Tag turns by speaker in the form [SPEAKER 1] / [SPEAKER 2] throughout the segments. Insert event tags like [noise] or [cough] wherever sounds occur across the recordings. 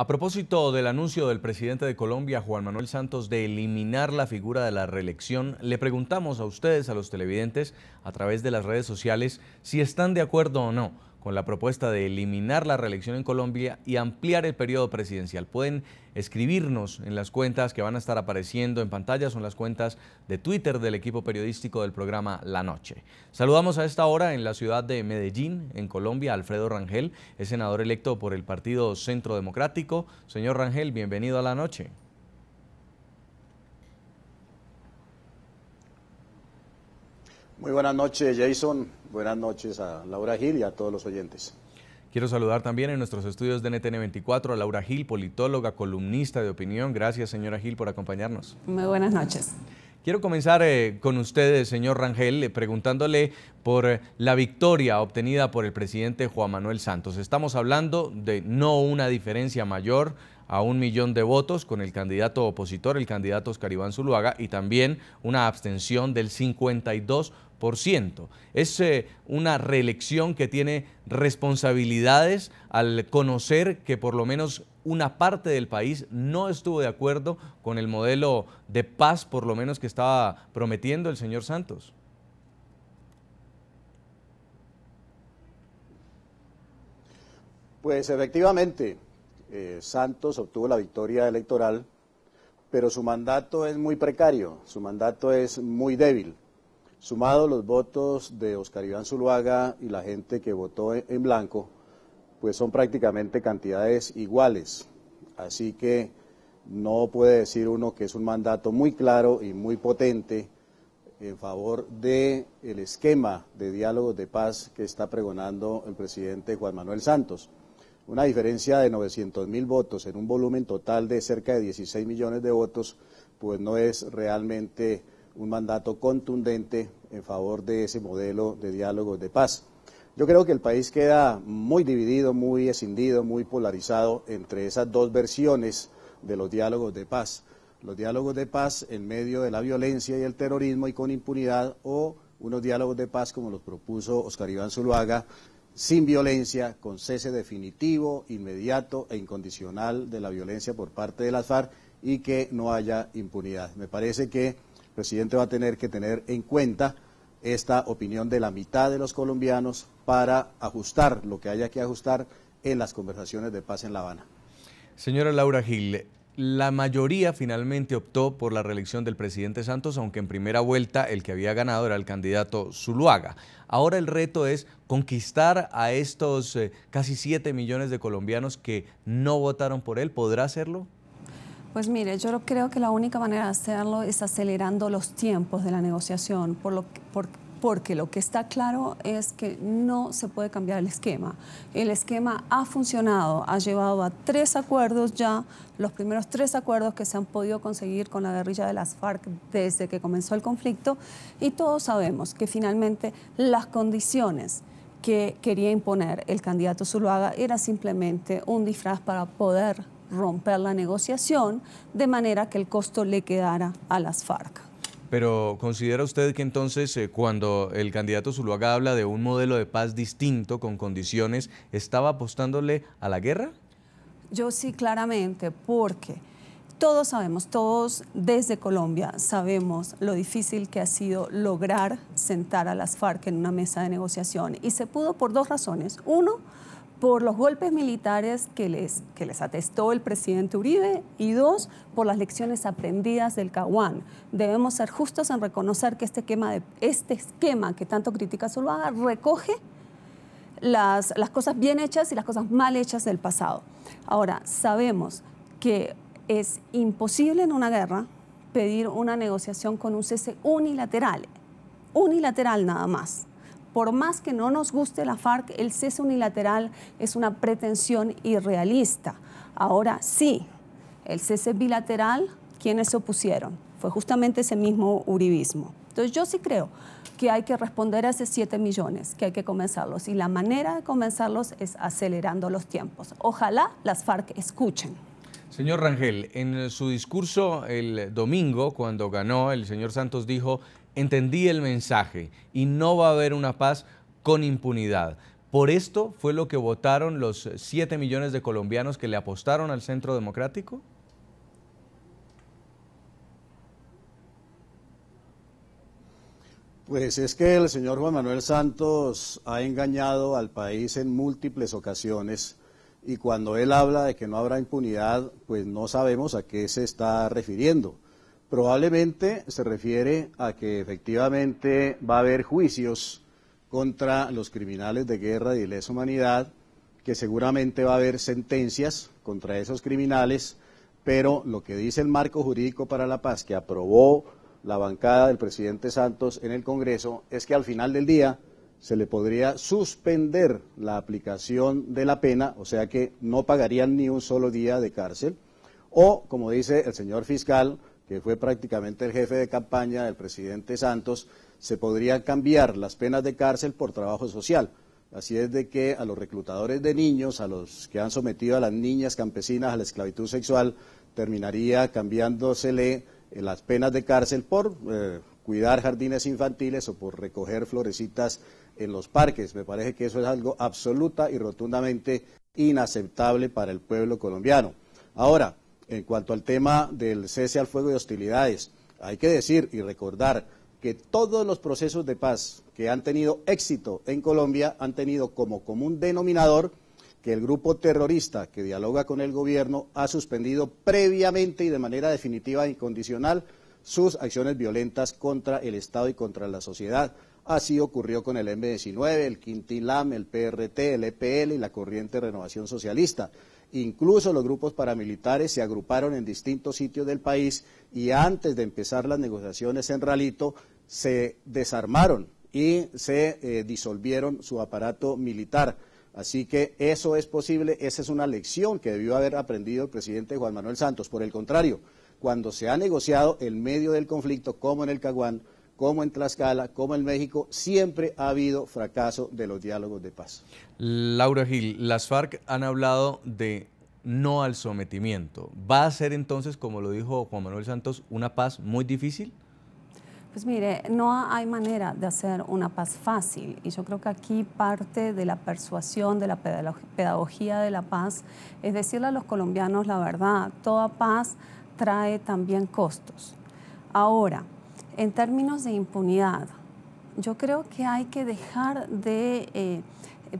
[SPEAKER 1] A propósito del anuncio del presidente de Colombia, Juan Manuel Santos, de eliminar la figura de la reelección, le preguntamos a ustedes, a los televidentes, a través de las redes sociales, si están de acuerdo o no con la propuesta de eliminar la reelección en Colombia y ampliar el periodo presidencial. Pueden escribirnos en las cuentas que van a estar apareciendo en pantalla, son las cuentas de Twitter del equipo periodístico del programa La Noche. Saludamos a esta hora en la ciudad de Medellín, en Colombia, Alfredo Rangel, es senador electo por el Partido Centro Democrático. Señor Rangel, bienvenido a La Noche.
[SPEAKER 2] Muy buenas noches, Jason. Buenas noches a Laura Gil y a todos los oyentes.
[SPEAKER 1] Quiero saludar también en nuestros estudios de NTN 24 a Laura Gil, politóloga, columnista de opinión. Gracias, señora Gil, por acompañarnos.
[SPEAKER 3] Muy buenas noches.
[SPEAKER 1] Quiero comenzar eh, con ustedes, señor Rangel, eh, preguntándole por eh, la victoria obtenida por el presidente Juan Manuel Santos. Estamos hablando de no una diferencia mayor a un millón de votos con el candidato opositor, el candidato Oscar Iván Zuluaga, y también una abstención del 52%. Es eh, una reelección que tiene responsabilidades al conocer que por lo menos una parte del país no estuvo de acuerdo con el modelo de paz, por lo menos que estaba prometiendo el señor Santos.
[SPEAKER 2] Pues efectivamente, eh, Santos obtuvo la victoria electoral, pero su mandato es muy precario, su mandato es muy débil. Sumado los votos de Oscar Iván Zuluaga y la gente que votó en blanco, pues son prácticamente cantidades iguales. Así que no puede decir uno que es un mandato muy claro y muy potente en favor del el esquema de diálogo de paz que está pregonando el presidente Juan Manuel Santos una diferencia de 900 mil votos en un volumen total de cerca de 16 millones de votos, pues no es realmente un mandato contundente en favor de ese modelo de diálogo de paz. Yo creo que el país queda muy dividido, muy escindido, muy polarizado entre esas dos versiones de los diálogos de paz. Los diálogos de paz en medio de la violencia y el terrorismo y con impunidad o unos diálogos de paz como los propuso Oscar Iván Zuluaga sin violencia, con cese definitivo, inmediato e incondicional de la violencia por parte de las FARC y que no haya impunidad. Me parece que el presidente va a tener que tener en cuenta esta opinión de la mitad de los colombianos para ajustar lo que haya que ajustar en las conversaciones de paz en La Habana.
[SPEAKER 1] Señora Laura Gil, la mayoría finalmente optó por la reelección del presidente Santos, aunque en primera vuelta el que había ganado era el candidato Zuluaga. Ahora el reto es conquistar a estos eh, casi 7 millones de colombianos que no votaron por él. ¿Podrá hacerlo?
[SPEAKER 3] Pues mire, yo creo que la única manera de hacerlo es acelerando los tiempos de la negociación, por lo que, porque lo que está claro es que no se puede cambiar el esquema. El esquema ha funcionado, ha llevado a tres acuerdos ya, los primeros tres acuerdos que se han podido conseguir con la guerrilla de las FARC desde que comenzó el conflicto y todos sabemos que finalmente las condiciones que quería imponer el candidato Zuluaga era simplemente un disfraz para poder romper la negociación de manera que el costo le quedara a las FARC.
[SPEAKER 1] Pero ¿considera usted que entonces eh, cuando el candidato Zuluaga habla de un modelo de paz distinto, con condiciones, estaba apostándole a la guerra?
[SPEAKER 3] Yo sí, claramente, porque todos sabemos, todos desde Colombia sabemos lo difícil que ha sido lograr sentar a las FARC en una mesa de negociación. Y se pudo por dos razones. Uno, por los golpes militares que les, que les atestó el presidente Uribe y dos, por las lecciones aprendidas del Caguán. Debemos ser justos en reconocer que este este esquema que tanto critica Zuluaga recoge las, las cosas bien hechas y las cosas mal hechas del pasado. Ahora, sabemos que es imposible en una guerra pedir una negociación con un cese unilateral, unilateral nada más por más que no nos guste la FARC, el cese unilateral es una pretensión irrealista. Ahora sí, el cese bilateral, ¿quiénes se opusieron? Fue justamente ese mismo uribismo. Entonces yo sí creo que hay que responder a esos 7 millones, que hay que comenzarlos. Y la manera de comenzarlos es acelerando los tiempos. Ojalá las FARC escuchen.
[SPEAKER 1] Señor Rangel, en su discurso el domingo, cuando ganó, el señor Santos dijo, entendí el mensaje y no va a haber una paz con impunidad. ¿Por esto fue lo que votaron los 7 millones de colombianos que le apostaron al Centro Democrático?
[SPEAKER 2] Pues es que el señor Juan Manuel Santos ha engañado al país en múltiples ocasiones y cuando él habla de que no habrá impunidad, pues no sabemos a qué se está refiriendo. Probablemente se refiere a que efectivamente va a haber juicios contra los criminales de guerra y de lesa humanidad, que seguramente va a haber sentencias contra esos criminales, pero lo que dice el marco jurídico para la paz que aprobó la bancada del presidente Santos en el Congreso es que al final del día se le podría suspender la aplicación de la pena, o sea que no pagarían ni un solo día de cárcel, o, como dice el señor fiscal, que fue prácticamente el jefe de campaña del presidente Santos, se podrían cambiar las penas de cárcel por trabajo social. Así es de que a los reclutadores de niños, a los que han sometido a las niñas campesinas a la esclavitud sexual, terminaría cambiándosele eh, las penas de cárcel por eh, cuidar jardines infantiles o por recoger florecitas en los parques. Me parece que eso es algo absoluta y rotundamente inaceptable para el pueblo colombiano. Ahora, en cuanto al tema del cese al fuego de hostilidades, hay que decir y recordar que todos los procesos de paz que han tenido éxito en Colombia han tenido como común denominador que el grupo terrorista que dialoga con el gobierno ha suspendido previamente y de manera definitiva e incondicional sus acciones violentas contra el Estado y contra la sociedad. Así ocurrió con el M-19, el Quintilam, el PRT, el EPL y la Corriente Renovación Socialista. Incluso los grupos paramilitares se agruparon en distintos sitios del país y antes de empezar las negociaciones en Ralito se desarmaron y se eh, disolvieron su aparato militar. Así que eso es posible, esa es una lección que debió haber aprendido el presidente Juan Manuel Santos. Por el contrario, cuando se ha negociado en medio del conflicto, como en el Caguán, como en Tlaxcala, como en México, siempre ha habido fracaso de los diálogos de paz.
[SPEAKER 1] Laura Gil, las FARC han hablado de no al sometimiento. ¿Va a ser entonces, como lo dijo Juan Manuel Santos, una paz muy difícil?
[SPEAKER 3] Pues mire, no hay manera de hacer una paz fácil y yo creo que aquí parte de la persuasión, de la pedagogía de la paz, es decirle a los colombianos la verdad, toda paz trae también costos. Ahora, en términos de impunidad, yo creo que hay que dejar de eh,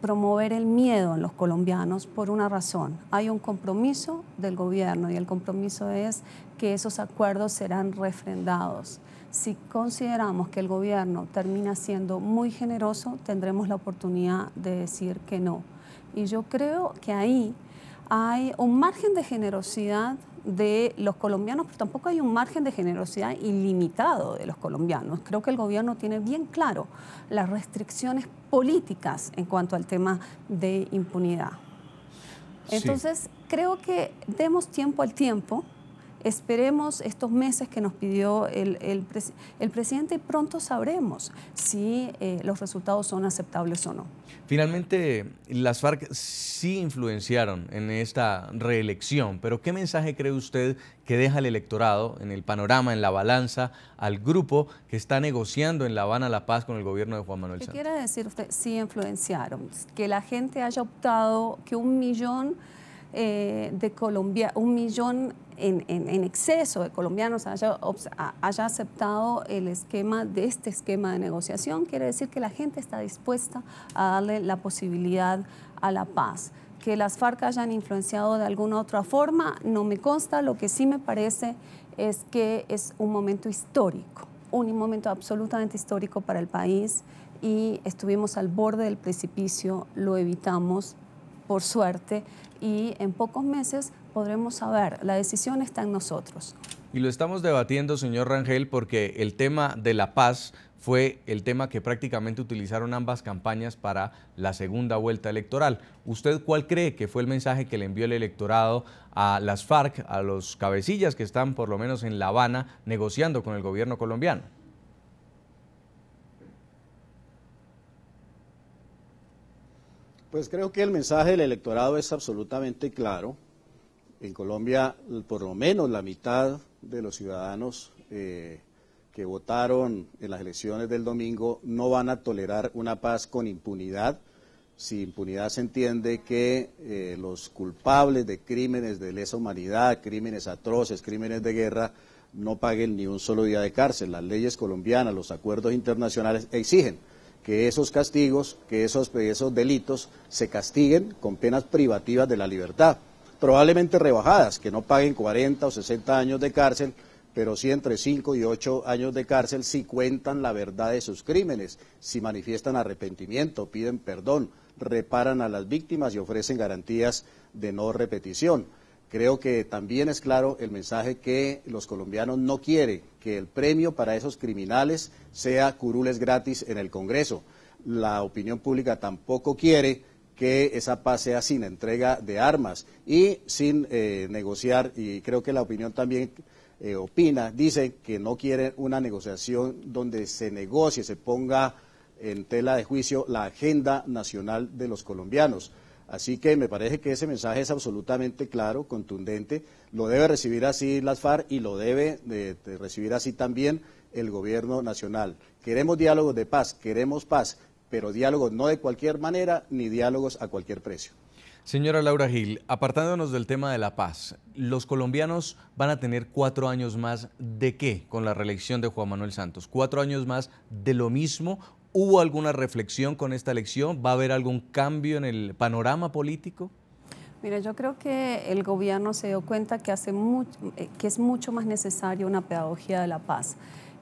[SPEAKER 3] promover el miedo en los colombianos por una razón. Hay un compromiso del gobierno y el compromiso es que esos acuerdos serán refrendados. Si consideramos que el gobierno termina siendo muy generoso, tendremos la oportunidad de decir que no. Y yo creo que ahí hay un margen de generosidad de los colombianos, pero tampoco hay un margen de generosidad ilimitado de los colombianos. Creo que el gobierno tiene bien claro las restricciones políticas en cuanto al tema de impunidad. Entonces, creo que demos tiempo al tiempo, Esperemos estos meses que nos pidió el, el, presidente y pronto sabremos si eh, los resultados son aceptables o no.
[SPEAKER 1] Finalmente, las FARC sí influenciaron en esta reelección, pero ¿qué mensaje cree usted que deja el electorado en el panorama, en la balanza, al grupo que está negociando en La Habana la paz con el gobierno de Juan Manuel Santos?
[SPEAKER 3] ¿Qué quiere decir usted? Sí influenciaron. Que la gente haya optado, que un millón eh, de Colombia, un millón en, exceso de colombianos haya, haya, aceptado el esquema de este esquema de negociación, quiere decir que la gente está dispuesta a darle la posibilidad a la paz. Que las FARC hayan influenciado de alguna otra forma, no me consta, lo que sí me parece es que es un momento histórico, un momento absolutamente histórico para el país y estuvimos al borde del precipicio, lo evitamos por suerte y en pocos meses podremos saber. La decisión está en nosotros.
[SPEAKER 1] Y lo estamos debatiendo, señor Rangel, porque el tema de la paz fue el tema que prácticamente utilizaron ambas campañas para la segunda vuelta electoral. ¿Usted cuál cree que fue el mensaje que le envió el electorado a las FARC, a los cabecillas que están por lo menos en La Habana negociando con el gobierno colombiano?
[SPEAKER 2] Pues creo que el mensaje del electorado es absolutamente claro. En Colombia, por lo menos la mitad de los ciudadanos eh, que votaron en las elecciones del domingo no van a tolerar una paz con impunidad. si impunidad se entiende que eh, los culpables de crímenes de lesa humanidad, crímenes atroces, crímenes de guerra, no paguen ni un solo día de cárcel. Las leyes colombianas, los acuerdos internacionales exigen que esos castigos, que esos, esos delitos se castiguen con penas privativas de la libertad, probablemente rebajadas, que no paguen 40 o 60 años de cárcel, pero sí entre 5 y 8 años de cárcel si cuentan la verdad de sus crímenes, si manifiestan arrepentimiento, piden perdón, reparan a las víctimas y ofrecen garantías de no repetición. Creo que también es claro el mensaje que los colombianos no quieren que el premio para esos criminales sea curules gratis en el Congreso. La opinión pública tampoco quiere que esa paz sea sin entrega de armas y sin eh, negociar, y creo que la opinión también eh, opina, dice que no quiere una negociación donde se negocie, se ponga en tela de juicio la agenda nacional de los colombianos. Así que me parece que ese mensaje es absolutamente claro, contundente. Lo debe recibir así las FARC y lo debe de, recibir así también el gobierno nacional. Queremos diálogos de paz, queremos paz, pero diálogos no de cualquier manera ni diálogos a cualquier precio.
[SPEAKER 1] Señora Laura Gil, apartándonos del tema de la paz, ¿los colombianos van a tener cuatro años más de qué con la reelección de Juan Manuel Santos? ¿Cuatro años más de lo mismo ¿Hubo alguna reflexión con esta elección? ¿Va a haber algún cambio en el panorama político?
[SPEAKER 3] Mira, yo creo que el gobierno se dio cuenta que, hace eh, que es mucho más necesaria una pedagogía de la paz.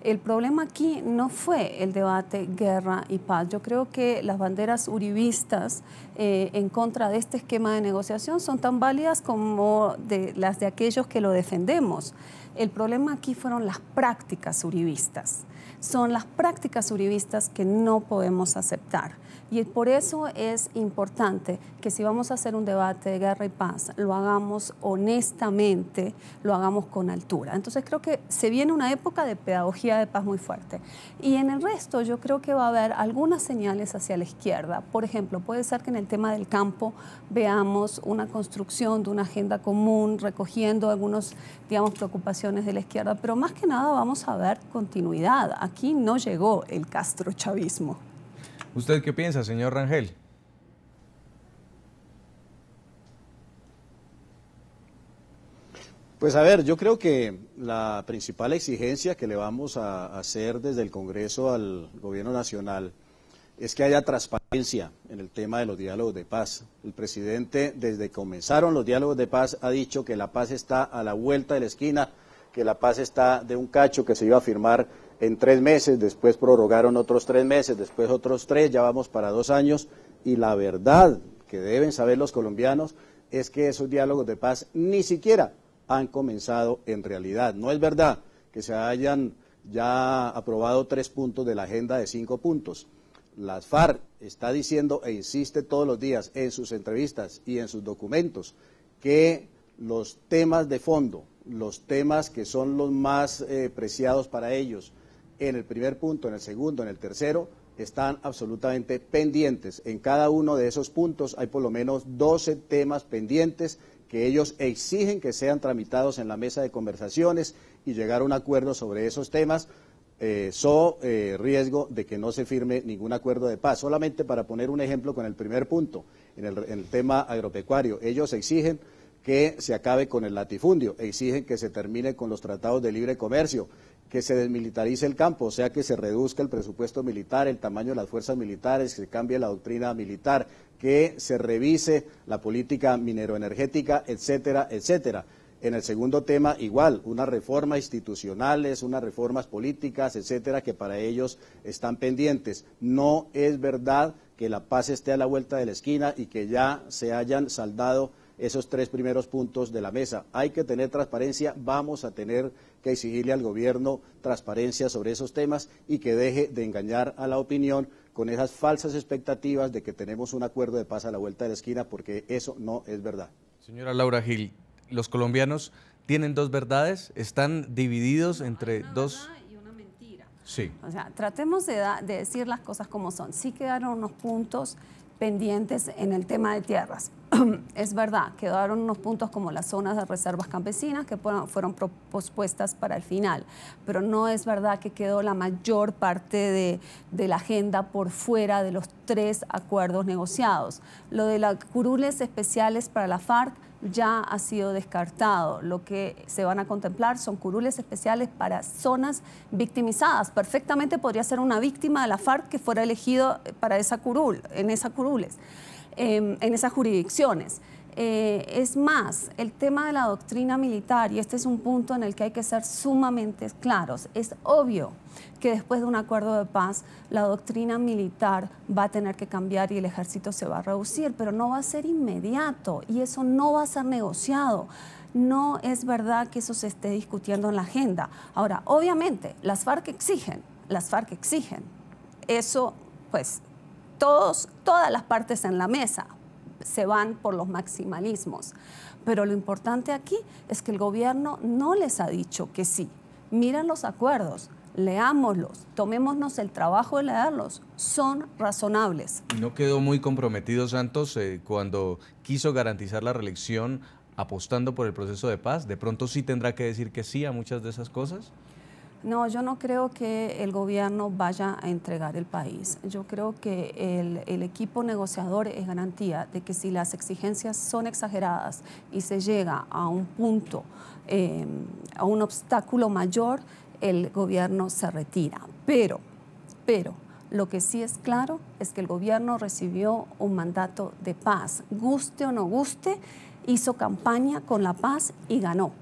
[SPEAKER 3] El problema aquí no fue el debate guerra y paz. Yo creo que las banderas uribistas eh, en contra de este esquema de negociación son tan válidas como las de aquellos que lo defendemos. El problema aquí fueron las prácticas uribistas son las prácticas uribistas que no podemos aceptar. Y por eso es importante que si vamos a hacer un debate de guerra y paz, lo hagamos honestamente, lo hagamos con altura. Entonces creo que se viene una época de pedagogía de paz muy fuerte. Y en el resto yo creo que va a haber algunas señales hacia la izquierda. Por ejemplo, puede ser que en el tema del campo veamos una construcción de una agenda común, recogiendo algunas, digamos, preocupaciones de la izquierda, pero más que nada vamos a ver continuidad. Aquí no llegó el castrochavismo.
[SPEAKER 1] ¿Usted qué piensa, señor Rangel?
[SPEAKER 2] Pues a ver, yo creo que la principal exigencia que le vamos a hacer desde el Congreso al Gobierno Nacional es que haya transparencia en el tema de los diálogos de paz. El presidente, desde que comenzaron los diálogos de paz, ha dicho que la paz está a la vuelta de la esquina, que la paz está de un cacho que se iba a firmar en tres meses, después prorrogaron otros tres meses, después otros tres, ya vamos para dos años, y la verdad que deben saber los colombianos es que esos diálogos de paz ni siquiera han comenzado en realidad. No es verdad que se hayan ya aprobado tres puntos de la agenda de cinco puntos. Las FARC está diciendo e insiste todos los días en sus entrevistas y en sus documentos que los temas de fondo, los temas que son los más eh, preciados para ellos, en el primer punto, en el segundo, en el tercero, están absolutamente pendientes. En cada uno de esos puntos hay por lo menos 12 temas pendientes que ellos exigen que sean tramitados en la mesa de conversaciones y llegar a un acuerdo sobre esos temas, eh, so eh, riesgo de que no se firme ningún acuerdo de paz. Solamente para poner un ejemplo con el primer punto, en el, en el tema agropecuario, ellos exigen que se acabe con el latifundio, exigen que se termine con los tratados de libre comercio, que se desmilitarice el campo, o sea, que se reduzca el presupuesto militar, el tamaño de las fuerzas militares, que se cambie la doctrina militar, que se revise la política mineroenergética, etcétera, etcétera. En el segundo tema, igual, unas reformas institucionales, unas reformas políticas, etcétera, que para ellos están pendientes. No es verdad que la paz esté a la vuelta de la esquina y que ya se hayan saldado esos tres primeros puntos de la mesa. Hay que tener transparencia, vamos a tener que exigirle al gobierno transparencia sobre esos temas y que deje de engañar a la opinión con esas falsas expectativas de que tenemos un acuerdo de paz a la vuelta de la esquina, porque eso no es verdad.
[SPEAKER 1] Señora Laura Gil, los colombianos tienen dos verdades, están divididos entre dos...
[SPEAKER 3] Y una mentira.
[SPEAKER 1] Sí.
[SPEAKER 3] O sea, tratemos de, de decir las cosas como son. Sí quedaron unos puntos pendientes en el tema de tierras [clears throat] es verdad, quedaron unos puntos como las zonas de reservas campesinas que fueron propuestas para el final, pero no es verdad que quedó la mayor parte de, de la agenda por fuera de los tres acuerdos negociados. Lo de las curules especiales para la FARC ya ha sido descartado. Lo que se van a contemplar son curules especiales para zonas victimizadas. Perfectamente podría ser una víctima de la FARC que fuera elegido para esa curul, en esa curules, em, en esas jurisdicciones. Eh, es más, el tema de la doctrina militar, y este es un punto en el que hay que ser sumamente claros, es obvio que después de un acuerdo de paz la doctrina militar va a tener que cambiar y el ejército se va a reducir, pero no va a ser inmediato y eso no va a ser negociado. No es verdad que eso se esté discutiendo en la agenda. Ahora, obviamente, las FARC exigen, las FARC exigen. Eso, pues, todos, todas las partes en la mesa, se van por los maximalismos. Pero lo importante aquí es que el gobierno no les ha dicho que sí. Miren los acuerdos, leámoslos, tomémonos el trabajo de leerlos, son razonables.
[SPEAKER 1] ¿No quedó muy comprometido Santos eh, cuando quiso garantizar la reelección apostando por el proceso de paz? ¿De pronto sí tendrá que decir que sí a muchas de esas cosas?
[SPEAKER 3] No, yo no creo que el gobierno vaya a entregar el país. Yo creo que el, equipo negociador es garantía de que si las exigencias son exageradas y se llega a un punto, eh, a un obstáculo mayor, el gobierno se retira. Pero, pero, lo que sí es claro es que el gobierno recibió un mandato de paz. Guste o no guste, hizo campaña con la paz y ganó.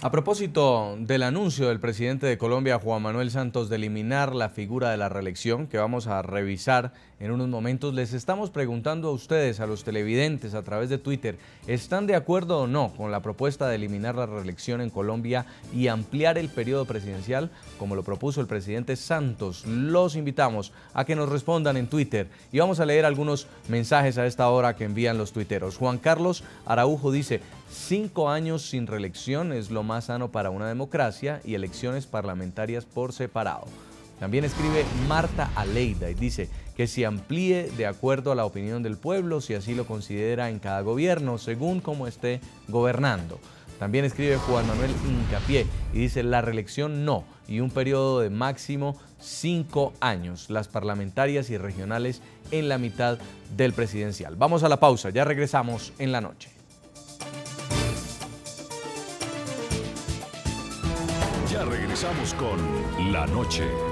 [SPEAKER 1] A propósito del anuncio del presidente de Colombia, Juan Manuel Santos, de eliminar la figura de la reelección, que vamos a revisar en unos momentos, les estamos preguntando a ustedes, a los televidentes, a través de Twitter, ¿están de acuerdo o no con la propuesta de eliminar la reelección en Colombia y ampliar el periodo presidencial, como lo propuso el presidente Santos? Los invitamos a que nos respondan en Twitter y vamos a leer algunos mensajes a esta hora que envían los tuiteros. Juan Carlos Araujo dice, Cinco años sin reelección es lo más sano para una democracia y elecciones parlamentarias por separado. También escribe Marta Aleida y dice que se amplíe de acuerdo a la opinión del pueblo si así lo considera en cada gobierno, según cómo esté gobernando. También escribe Juan Manuel Incapié y dice la reelección no y un periodo de máximo cinco años, las parlamentarias y regionales en la mitad del presidencial. Vamos a la pausa, ya regresamos en la noche.
[SPEAKER 4] Regresamos con La Noche.